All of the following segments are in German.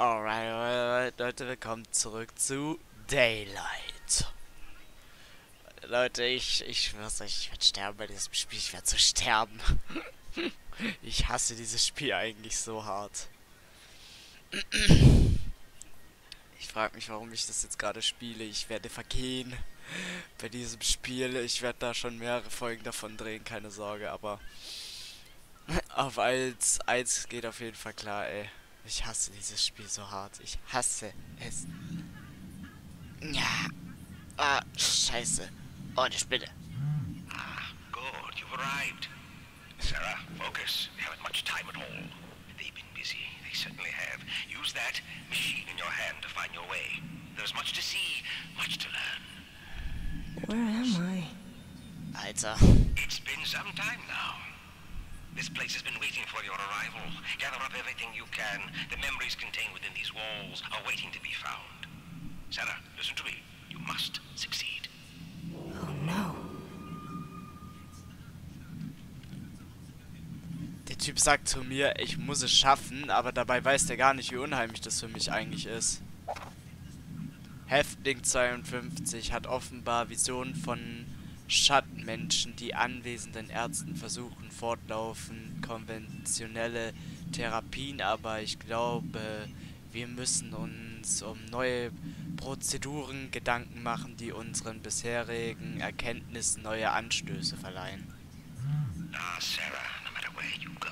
Alright, alright, Leute, willkommen zurück zu Daylight. Leute, ich, ich schwör's euch, ich werde sterben bei diesem Spiel. Ich werde so sterben. ich hasse dieses Spiel eigentlich so hart. Ich frage mich, warum ich das jetzt gerade spiele. Ich werde vergehen bei diesem Spiel. Ich werde da schon mehrere Folgen davon drehen, keine Sorge, aber auf als eins geht auf jeden Fall klar, ey. Ich hasse dieses Spiel so hart. Ich hasse es. Ja. Ah, scheiße. Oh, eine Spinne. Ah, good. You've arrived. Sarah, focus. You haven't much time at all. They've been busy. They certainly have. Use that machine in your hand to find your way. There's much to see, much to learn. Where am I? Alter. It's been some time now. This place has been waiting for your arrival. Gather up everything you can. The memories contained within these walls are waiting to be found. Sarah, listen to me. You must succeed. Oh no. Der Typ sagt zu mir, ich muss es schaffen, aber dabei weiß der gar nicht, wie unheimlich das für mich eigentlich ist. Häftling 52 hat offenbar Visionen von Schattenmenschen, die anwesenden Ärzten versuchen fortlaufend konventionelle Therapien, aber ich glaube, wir müssen uns um neue Prozeduren Gedanken machen, die unseren bisherigen Erkenntnissen neue Anstöße verleihen. Ah, Sarah, no matter where you go,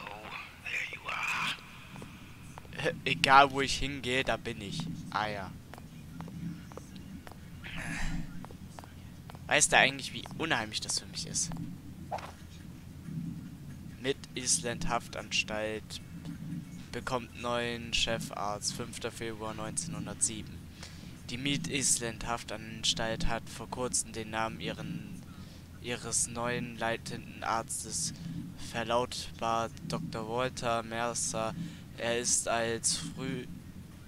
there you are. Egal wo ich hingehe, da bin ich. Ah ja. Weißt du eigentlich, wie unheimlich das für mich ist? Mit Island Haftanstalt bekommt neuen Chefarzt 5. Februar 1907. Die Mead Island Haftanstalt hat vor kurzem den Namen ihren, ihres neuen leitenden Arztes verlautbart, Dr. Walter Mercer. Er ist als früh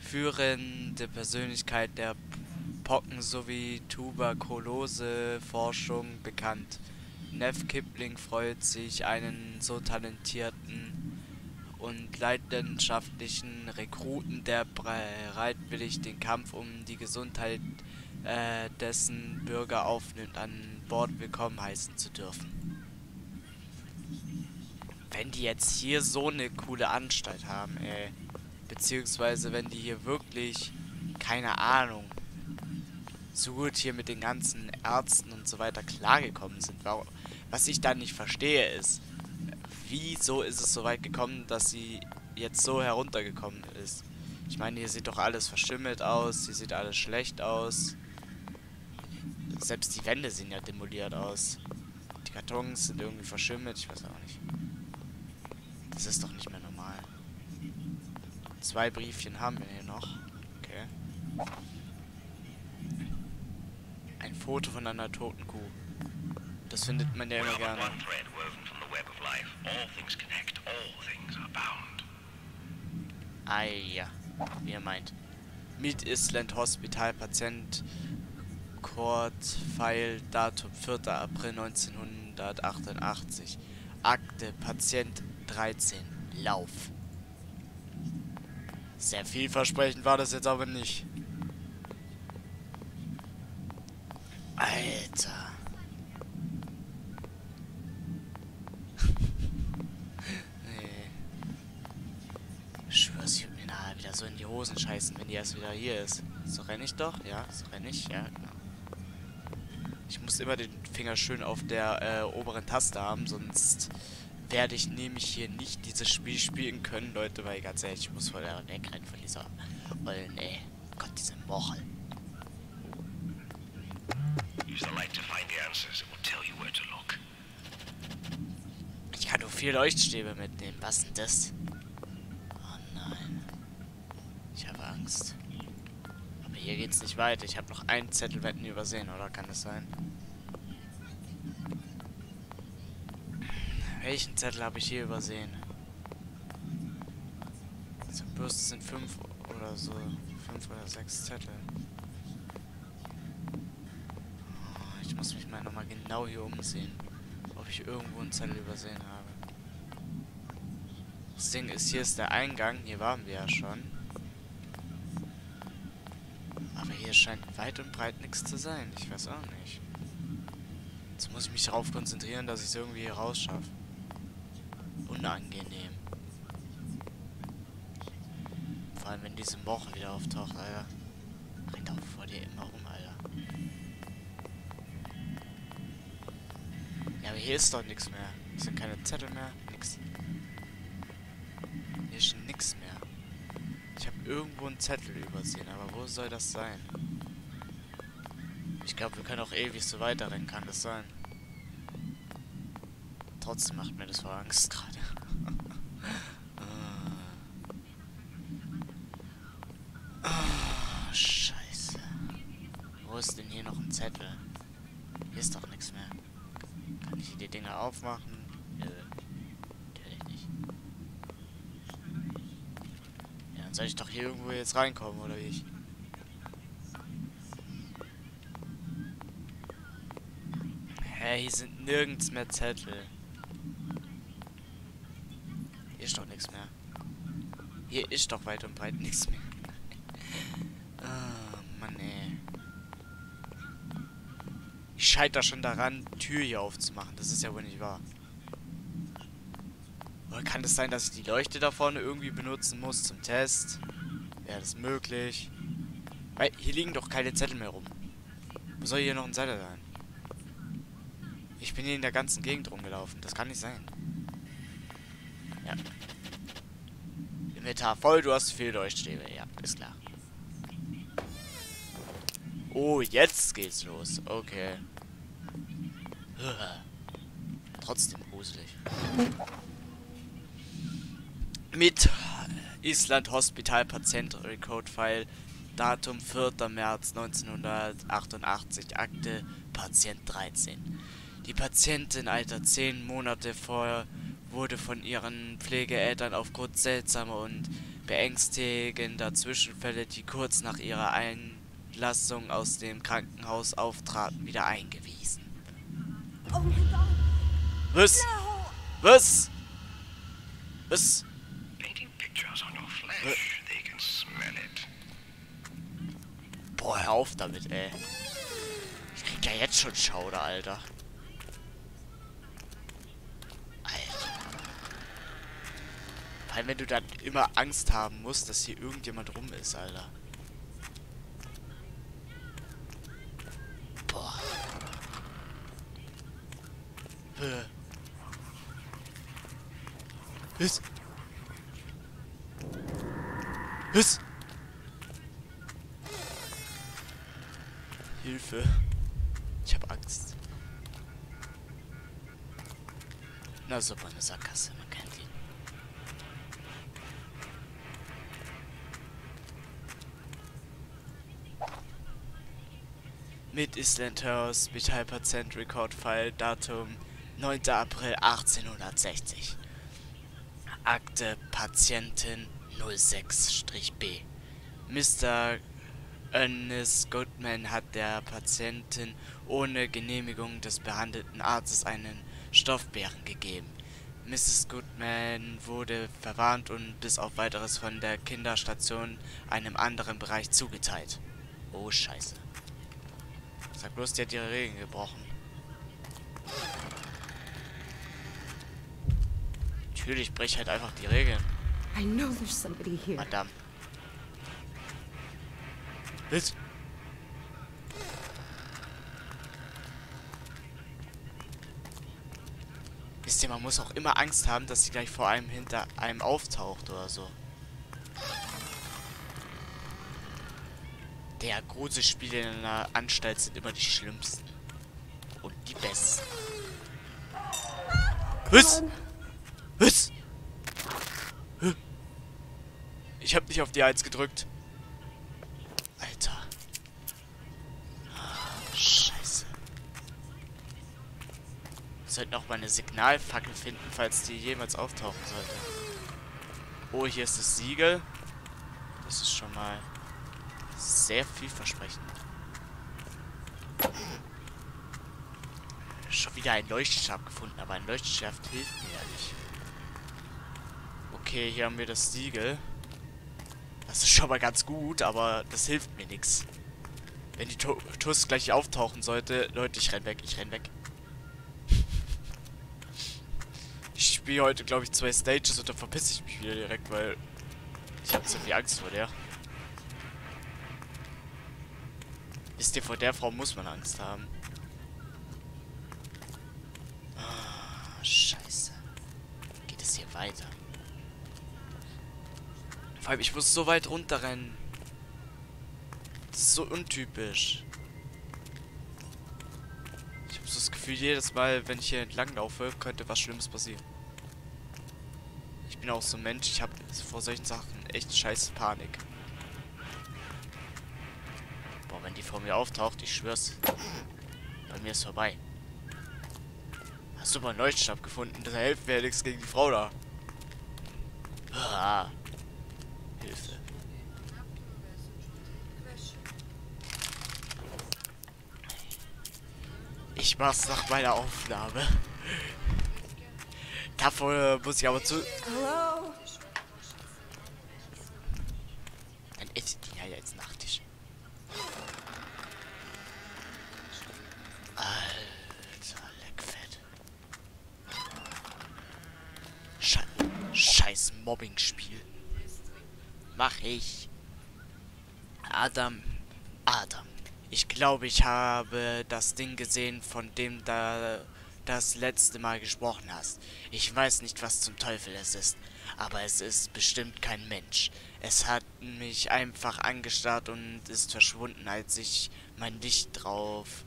führende Persönlichkeit der Pocken- sowie Tuberkulose-Forschung bekannt. Neff Kipling freut sich, einen so talentierten und leidenschaftlichen Rekruten, der bereitwillig den Kampf um die Gesundheit äh, dessen Bürger aufnimmt, an Bord willkommen heißen zu dürfen. Wenn die jetzt hier so eine coole Anstalt haben, ey, beziehungsweise wenn die hier wirklich, keine Ahnung, so gut hier mit den ganzen Ärzten und so weiter klargekommen sind. Was ich da nicht verstehe ist, wieso ist es so weit gekommen, dass sie jetzt so heruntergekommen ist. Ich meine, hier sieht doch alles verschimmelt aus, hier sieht alles schlecht aus. Selbst die Wände sehen ja demoliert aus. Die Kartons sind irgendwie verschimmelt, ich weiß auch nicht. Das ist doch nicht mehr normal. Zwei Briefchen haben wir hier noch. Okay. Foto von einer toten Kuh. Das findet man ja immer gerne. Ah ja, wie ihr meint. Mead Island Hospital Patient Court File Datum 4. April 1988 Akte Patient 13 Lauf Sehr vielversprechend war das jetzt aber nicht. Alter. nee. Ich schwör's, ich würd mir nachher wieder so in die Hosen scheißen, wenn die erst wieder hier ist. So renn ich doch? Ja, so renn ich? Ja, genau. Ich muss immer den Finger schön auf der äh, oberen Taste haben, sonst werde ich nämlich hier nicht dieses Spiel spielen können, Leute, weil ganz ehrlich, ich muss voll wegrennen von dieser ollen, ey. Gott, diese Mochel. Vier Leuchtstäbe mitnehmen. Was denn das? Oh nein. Ich habe Angst. Aber hier geht's nicht weiter. Ich habe noch einen Zettel wetten übersehen, oder kann das sein? Welchen Zettel habe ich hier übersehen? Zum Bürste sind fünf oder so. Fünf oder sechs Zettel. Oh, ich muss mich mal nochmal genau hier umsehen ob ich irgendwo einen Zettel übersehen habe. Das Ding ist, hier ist der Eingang. Hier waren wir ja schon. Aber hier scheint weit und breit nichts zu sein. Ich weiß auch nicht. Jetzt muss ich mich darauf konzentrieren, dass ich es irgendwie hier rausschaffe. Unangenehm. Vor allem, wenn diese Woche wieder auftaucht, Alter. Rennt auch vor dir immer rum, Alter. Ja, aber hier ist doch nichts mehr. Hier sind keine Zettel mehr, nix. Irgendwo einen Zettel übersehen, aber wo soll das sein? Ich glaube, wir können auch ewig so weiterrennen, kann das sein? Trotzdem macht mir das voll Angst gerade. Ah, scheiße. Wo ist denn hier noch ein Zettel? Hier ist doch nichts mehr. Kann ich hier die Dinger aufmachen? Nö. Natürlich nicht. Ja, dann soll ich doch hier irgendwo jetzt reinkommen, oder wie ich? Hä, hier sind nirgends mehr Zettel. Hier ist doch nichts mehr. Hier ist doch weit und breit nichts mehr. Ah, Mann, ey. Ich scheitere schon daran, Tür hier aufzumachen. Das ist ja wohl nicht wahr. Oder kann es sein, dass ich die Leuchte da vorne irgendwie benutzen muss zum Test? Wäre das möglich? Weil hier liegen doch keine Zettel mehr rum. Wo soll hier noch ein Zettel sein? Ich bin hier in der ganzen Gegend rumgelaufen. Das kann nicht sein. Ja. Inventar voll, du hast viel Leuchtstäbe. Ja, ist klar. Oh, jetzt geht's los. Okay. Trotzdem gruselig. Mit Island Hospital Patient Record File Datum 4. März 1988 Akte Patient 13. Die Patientin Alter 10 Monate vorher wurde von ihren Pflegeeltern aufgrund seltsamer und beängstigender Zwischenfälle, die kurz nach ihrer Einlassung aus dem Krankenhaus auftraten, wieder eingewiesen. Oh Was? no! Was? Was? Painting pictures on your flesh. They can smell it. Boah, hör auf damit, ey. Ich krieg ja jetzt schon Schauder, Alter. Vor allem, wenn du dann immer Angst haben musst, dass hier irgendjemand rum ist, Alter. Boah. Was? Was? Hilfe. Ich hab Angst. Na super, eine Sackgasse, man kennt ihn. Mit Island House, mit Hypercent Record File, Datum 9. April 1860. Akte Patientin 06-B. Mr. Ernest Goodman hat der Patientin ohne Genehmigung des behandelten Arztes einen Stoffbären gegeben. Mrs. Goodman wurde verwarnt und bis auf weiteres von der Kinderstation einem anderen Bereich zugeteilt. Oh Scheiße. Sag bloß, die hat ihre Regeln gebrochen. Natürlich brech halt einfach die Regeln, I know there's somebody here. Madame. Was? Wisst ihr, man muss auch immer Angst haben, dass sie gleich vor einem hinter einem auftaucht oder so. Der Gruselspiele in einer Anstalt sind immer die schlimmsten. Und die besten. Was? Was? Hä? Ich hab nicht auf die 1 gedrückt. Alter. Ah, Scheiße. Wir sollten auch mal eine Signalfackel finden, falls die jemals auftauchen sollte. Oh, hier ist das Siegel. Das ist schon mal sehr vielversprechend. Schon wieder ein Leuchtstab gefunden, aber ein Leuchtstab hilft mir ja nicht. Okay, hier haben wir das Siegel. Das ist schon mal ganz gut, aber das hilft mir nichts. Wenn die Tu- Tuss gleich auftauchen sollte, Leute, ich renn weg, ich renn weg. Ich spiele heute, glaube ich, zwei Stages und dann verpisse ich mich wieder direkt, weil ich habe so viel Angst vor der. Wisst ihr, vor der Frau muss man Angst haben. Ah, scheiße. Geht es hier weiter? Allem, ich muss so weit runterrennen. Das ist so untypisch. Ich habe so das Gefühl, jedes Mal, wenn ich hier entlang laufe, könnte was Schlimmes passieren. Ich bin auch so ein Mensch, ich habe vor solchen Sachen echt scheiß Panik. Boah, wenn die vor mir auftaucht, ich schwör's. Bei mir ist vorbei. Hast du mal einen Leuchtstab gefunden? Das hilft mir nichts gegen die Frau da. Ah. Hilfe. Ich mach's nach meiner Aufnahme. Davor muss ich aber zu. Hello? Dann esse ich die ja jetzt Nachtisch. Alter, leckfett. Sche Scheiß Mobbing-Spiel. Mach ich. Adam. Adam. Ich glaube, ich habe das Ding gesehen, von dem da das letzte Mal gesprochen hast. Ich weiß nicht, was zum Teufel es ist, aber es ist bestimmt kein Mensch. Es hat mich einfach angestarrt und ist verschwunden, als ich mein Licht drauf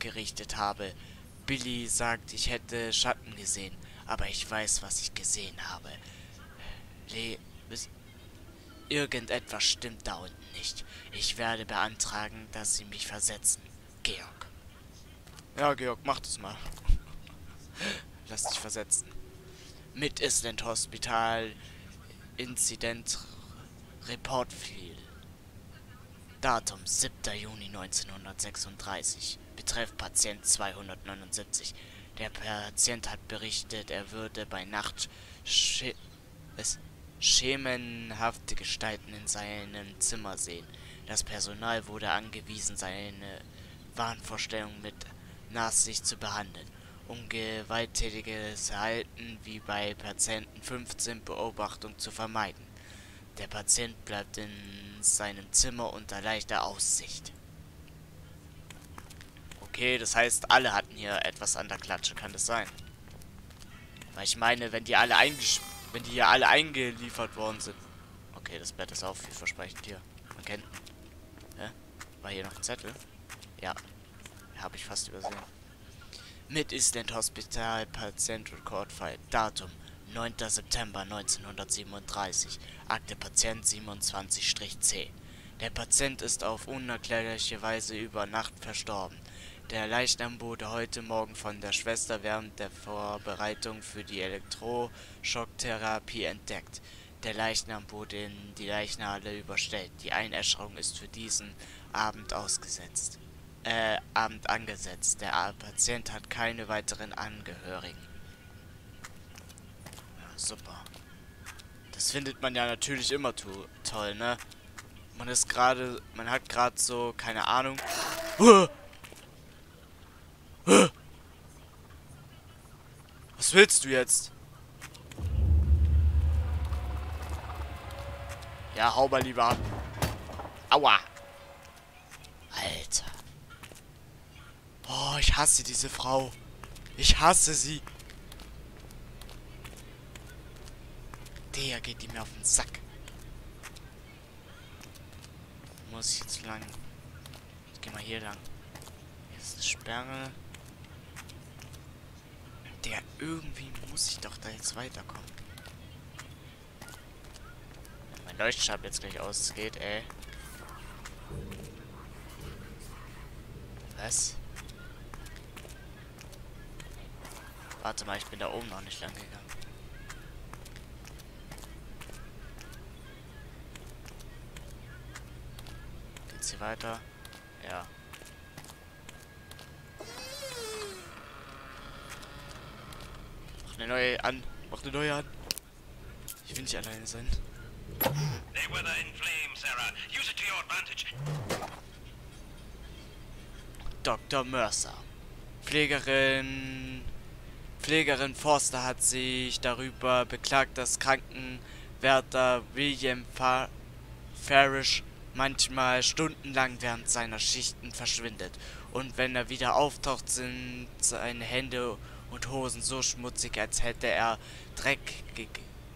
gerichtet habe. Billy sagt, ich hätte Schatten gesehen, aber ich weiß, was ich gesehen habe. Le Irgendetwas stimmt da unten nicht. Ich werde beantragen, dass sie mich versetzen. Georg. Ja, Georg, mach das mal. Lass dich versetzen. Mit Island Hospital Incident Report Field. Datum 7. Juni 1936. Betreff Patient 279. Der Patient hat berichtet, er würde bei Nacht es schemenhafte Gestalten in seinem Zimmer sehen. Das Personal wurde angewiesen, seine Wahnvorstellung mit Nachsicht zu behandeln. Um gewalttätiges Verhalten wie bei Patienten 15 Beobachtung zu vermeiden. Der Patient bleibt in seinem Zimmer unter leichter Aussicht. Okay, das heißt, alle hatten hier etwas an der Klatsche, kann das sein? Weil ich meine, wenn die alle eingesch wenn die hier alle eingeliefert worden sind. Okay, das Bett ist auch vielversprechend hier. Man kennt. Hä? War hier noch ein Zettel? Ja. Habe ich fast übersehen. Mit Island Hospital Patient Record File. Datum 9. September 1937. Akte Patient 27-C. Der Patient ist auf unerklärliche Weise über Nacht verstorben. Der Leichnam wurde heute Morgen von der Schwester während der Vorbereitung für die Elektroschocktherapie entdeckt. Der Leichnam wurde in die Leichenhalle überstellt. Die Einäscherung ist für diesen Abend ausgesetzt. Äh, Abend angesetzt. Der Patient hat keine weiteren Angehörigen. Ja, super. Das findet man ja natürlich immer to toll, ne? Man ist gerade, man hat gerade so, keine Ahnung. Uah! Was willst du jetzt? Ja, hau mal lieber ab. Aua. Alter. Oh, ich hasse diese Frau. Ich hasse sie. Der geht die mir auf den Sack. Muss ich jetzt lang? Ich geh mal hier lang. Hier ist eine Sperre. Der irgendwie muss ich doch da jetzt weiterkommen. Mein Leuchtstab jetzt gleich ausgeht, ey. Was? Warte mal, ich bin da oben noch nicht lang gegangen. Geht's hier weiter? Ja. Mach eine neue an. Mach eine neue an. Ich will nicht alleine sein. They were in flames, Sarah. Use it to your advantage. Dr. Mercer. Pflegerin Pflegerin Forster hat sich darüber beklagt, dass Krankenwärter William Fa Farish manchmal stundenlang während seiner Schichten verschwindet. Und wenn er wieder auftaucht, sind seine Hände und Hosen so schmutzig, als hätte er Dreck,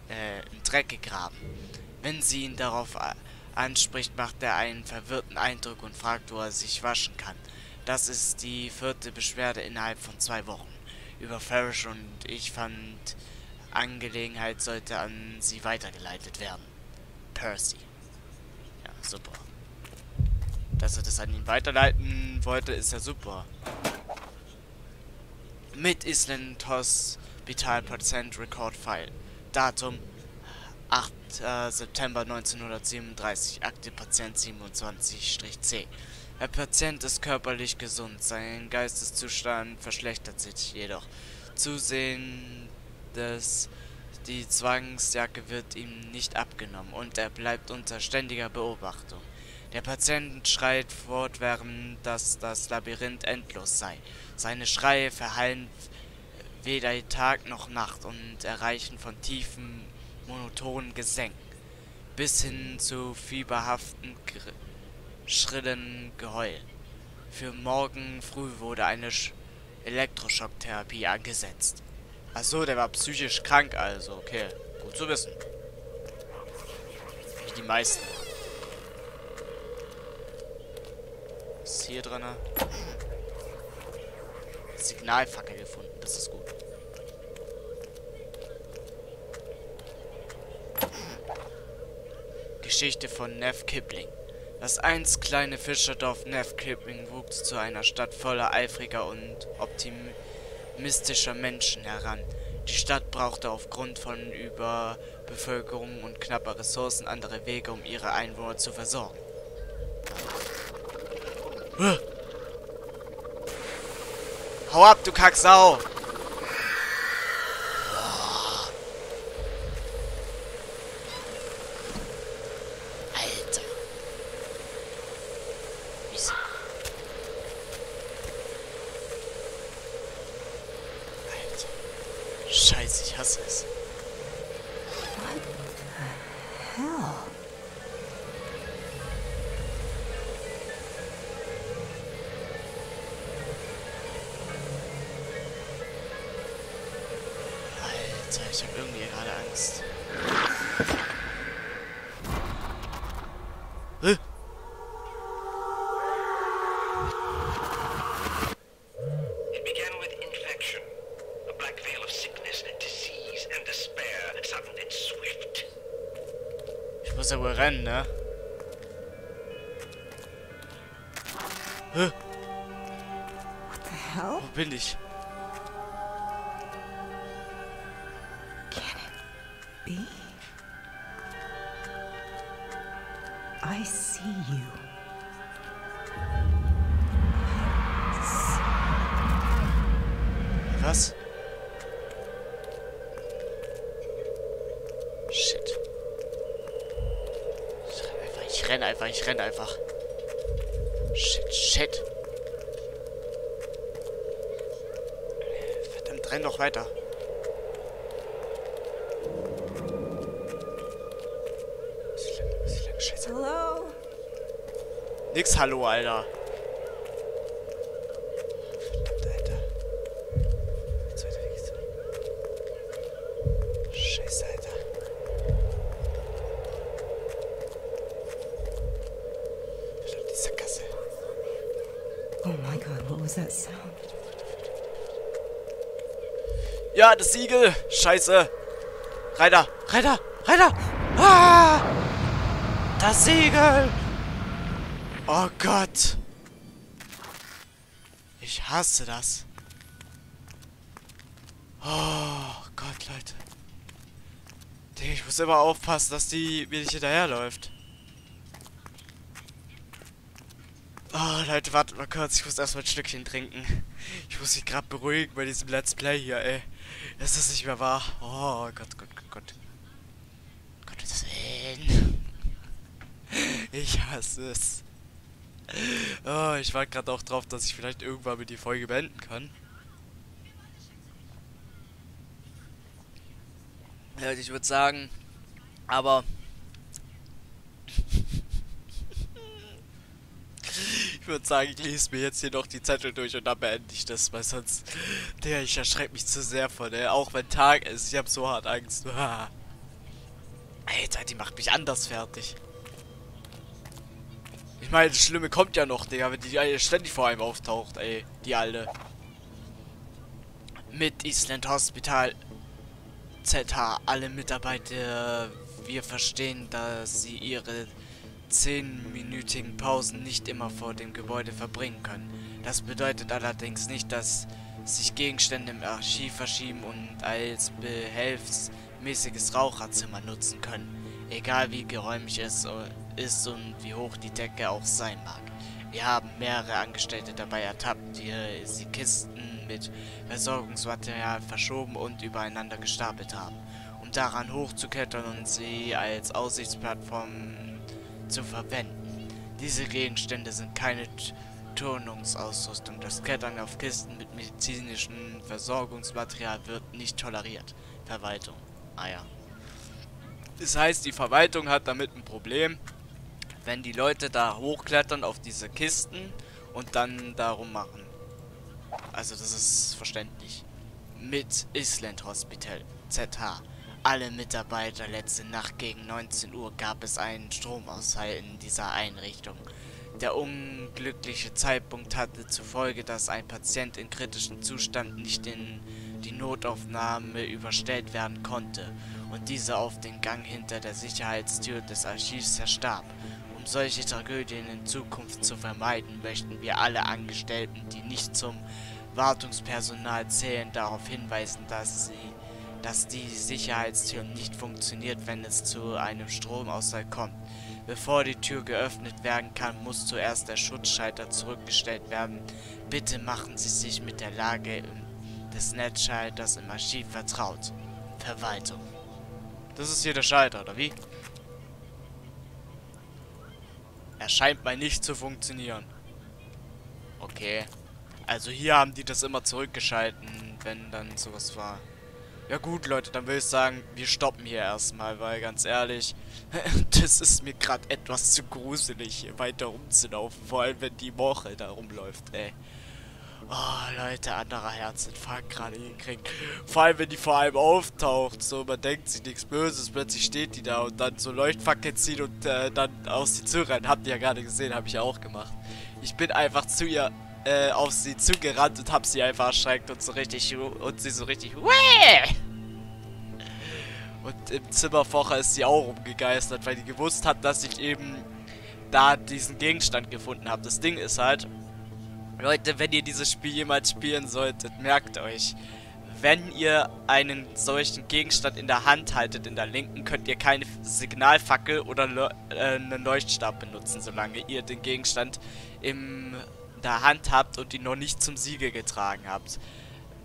äh, Dreck gegraben. Wenn sie ihn darauf anspricht, macht er einen verwirrten Eindruck und fragt, wo er sich waschen kann. Das ist die vierte Beschwerde innerhalb von zwei Wochen. Über Farish und ich fand, Angelegenheit sollte an sie weitergeleitet werden. Percy. Ja, super. Dass er das an ihn weiterleiten wollte, ist ja super. Mit Island Hospital Patient Record File. Datum 8. Äh, September 1937. Akte Patient 27-C. Der Patient ist körperlich gesund, sein Geisteszustand verschlechtert sich jedoch. Zusehen, dass die Zwangsjacke wird ihm nicht abgenommen und er bleibt unter ständiger Beobachtung. Der Patient schreit fortwährend, dass das Labyrinth endlos sei. Seine Schreie verhallen weder Tag noch Nacht und erreichen von tiefen, monotonen Gesängen bis hin zu fieberhaften schrillen Geheul. Für morgen früh wurde eine Sch Elektroschocktherapie angesetzt. Achso, der war psychisch krank also. Okay, gut zu wissen. Wie die meisten. Was ist hier drin? Signalfackel gefunden, das ist gut. Geschichte von Neff Kipling. Das einst kleine Fischerdorf Neff-Clipping wuchs zu einer Stadt voller eifriger und optimistischer Menschen heran. Die Stadt brauchte aufgrund von Überbevölkerung und knapper Ressourcen andere Wege, um ihre Einwohner zu versorgen. Hau ab, du Kacksau! Muss ja wohl rennen, ne? Hä? Wo bin ich? Can it be? What was that sound? Ja, das Siegel. Scheiße. Reiter, Reiter, Reiter. Ah! Das Siegel. Oh Gott. Ich hasse das. Oh Gott, Leute. Ich muss immer aufpassen, dass die mir nicht hinterherläuft. Oh, Leute, wartet mal kurz. Ich muss erstmal ein Stückchen trinken. Ich muss mich gerade beruhigen bei diesem Let's Play hier, ey. Das ist nicht mehr wahr. Oh Gott, Gott, Gott, Gott. Ich hasse es. oh, ich war gerade auch drauf, dass ich vielleicht irgendwann mit die Folge beenden kann. Ja, ich würde sagen, aber ich würde sagen, ich lese mir jetzt hier noch die Zettel durch und dann beende ich das, weil sonst, der, ich erschrecke mich zu sehr von, der, auch wenn Tag ist, ich habe so hart Angst. Alter, die macht mich anders fertig. Ich meine, das Schlimme kommt ja noch, Digga, wenn die ständig vor einem auftaucht, ey, die Alte. Mit Island Hospital ZH, alle Mitarbeiter, wir verstehen, dass sie ihre zehnminütigen Pausen nicht immer vor dem Gebäude verbringen können. Das bedeutet allerdings nicht, dass sich Gegenstände im Archiv verschieben und als behelfsmäßiges Raucherzimmer nutzen können. Egal wie geräumig es ist und wie hoch die Decke auch sein mag. Wir haben mehrere Angestellte dabei ertappt, die sie Kisten mit Versorgungsmaterial verschoben und übereinander gestapelt haben, um daran hochzuklettern und sie als Aussichtsplattform zu verwenden. Diese Gegenstände sind keine Turnungsausrüstung. Das Klettern auf Kisten mit medizinischem Versorgungsmaterial wird nicht toleriert. Verwaltung. Ah ja. Das heißt, die Verwaltung hat damit ein Problem, wenn die Leute da hochklettern auf diese Kisten und dann darum machen. Also das ist verständlich. Mit Island Hospital, ZH. Alle Mitarbeiter letzte Nacht gegen 19 Uhr gab es einen Stromausfall in dieser Einrichtung. Der unglückliche Zeitpunkt hatte zur Folge, dass ein Patient in kritischem Zustand nicht in die Notaufnahme überstellt werden konnte und dieser auf den Gang hinter der Sicherheitstür des Archivs verstarb solche Tragödien in Zukunft zu vermeiden, möchten wir alle Angestellten, die nicht zum Wartungspersonal zählen, darauf hinweisen, dass sie dass die Sicherheitstür nicht funktioniert, wenn es zu einem Stromausfall kommt. Bevor die Tür geöffnet werden kann, muss zuerst der Schutzschalter zurückgestellt werden. Bitte machen Sie sich mit der Lage des Netzschalters im Archiv vertraut. Verwaltung. Das ist hier der Schalter, oder wie? Er scheint mal nicht zu funktionieren. Okay. Also hier haben die das immer zurückgeschalten, wenn dann sowas war. Ja gut, Leute, dann würde ich sagen, wir stoppen hier erstmal, weil ganz ehrlich, das ist mir gerade etwas zu gruselig, hier weiter rumzulaufen. Vor allem, wenn die Woche da rumläuft, ey. Oh, Leute, anderer Herzinfarkt gerade gekriegt. Vor allem, wenn die vor allem auftaucht. So, man denkt sich nichts Böses. Plötzlich steht die da und dann so Leuchtfackel zieht und äh, dann aus sie zurennt. Habt ihr ja gerade gesehen, habe ich ja auch gemacht. Ich bin einfach zu ihr äh, auf sie zugerannt und hab sie einfach erschreckt und so richtig und sie so richtig Wäh! Und im Zimmer vorher ist sie auch rumgegeistert, weil die gewusst hat, dass ich eben da diesen Gegenstand gefunden habe. Das Ding ist halt, Leute, wenn ihr dieses Spiel jemals spielen solltet, merkt euch, wenn ihr einen solchen Gegenstand in der Hand haltet, in der linken, könnt ihr keine Signalfackel oder äh, einen Leuchtstab benutzen, solange ihr den Gegenstand in der Hand habt und ihn noch nicht zum Siegel getragen habt.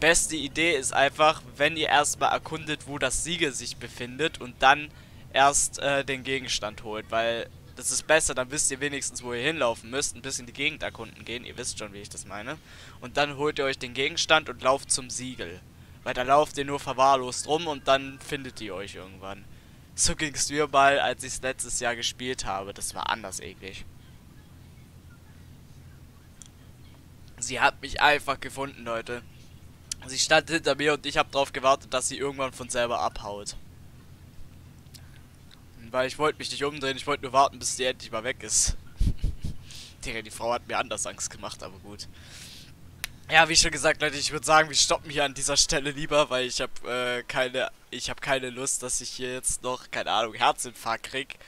Beste Idee ist einfach, wenn ihr erstmal erkundet, wo das Siegel sich befindet und dann erst äh, den Gegenstand holt, weil das ist besser, dann wisst ihr wenigstens, wo ihr hinlaufen müsst. Ein bisschen die Gegend erkunden gehen. Ihr wisst schon, wie ich das meine. Und dann holt ihr euch den Gegenstand und lauft zum Siegel. Weil da lauft ihr nur verwahrlost rum und dann findet ihr euch irgendwann. So ging es mir mal, als ich es letztes Jahr gespielt habe. Das war anders eklig. Sie hat mich einfach gefunden, Leute. Sie stand hinter mir und ich habe darauf gewartet, dass sie irgendwann von selber abhaut. Weil ich wollte mich nicht umdrehen, ich wollte nur warten, bis die endlich mal weg ist. Die Frau hat mir anders Angst gemacht, aber gut. Ja, wie schon gesagt, Leute, ich würde sagen, wir stoppen hier an dieser Stelle lieber, weil ich habe äh, keine, ich habe keine Lust, dass ich hier jetzt noch, keine Ahnung, Herzinfarkt krieg.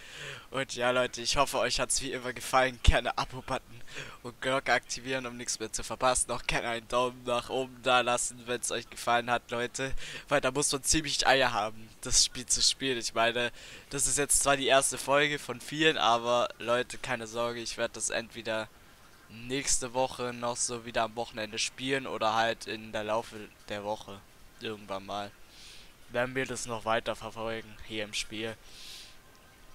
Und ja, Leute, ich hoffe, euch hat es wie immer gefallen. Gerne Abo-Button und Glocke aktivieren, um nichts mehr zu verpassen. Auch gerne einen Daumen nach oben da lassen, wenn es euch gefallen hat, Leute. Weil da muss man ziemlich Eier haben, das Spiel zu spielen. Ich meine, das ist jetzt zwar die erste Folge von vielen, aber Leute, keine Sorge, ich werde das entweder nächste Woche noch so wieder am Wochenende spielen oder halt in der Laufe der Woche irgendwann mal. Werden wir das noch weiter verfolgen hier im Spiel.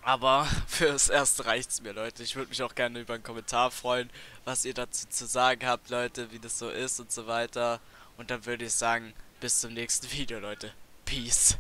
Aber fürs Erste reicht's mir, Leute. Ich würde mich auch gerne über einen Kommentar freuen, was ihr dazu zu sagen habt, Leute, wie das so ist und so weiter. Und dann würde ich sagen, bis zum nächsten Video, Leute. Peace.